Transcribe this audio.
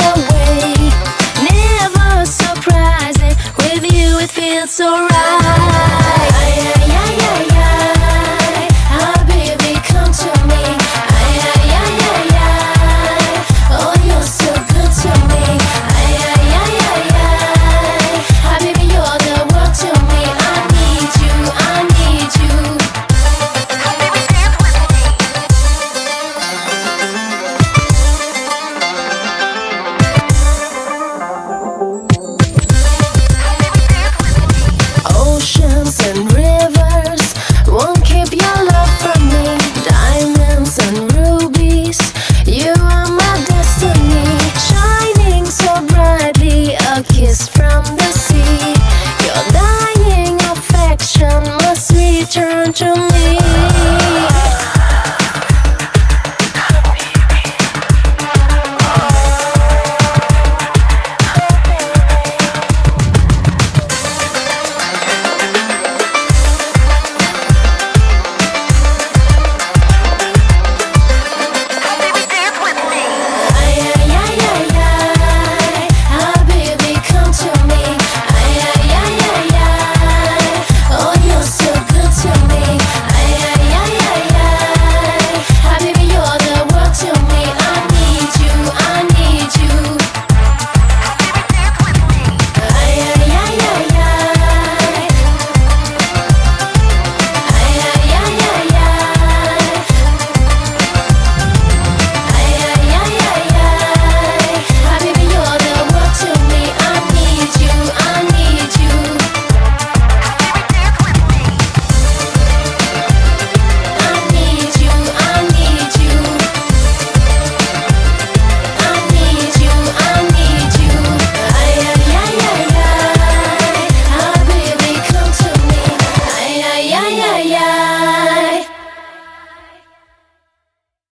away. Never surprising, with you it feels so right. turn to me.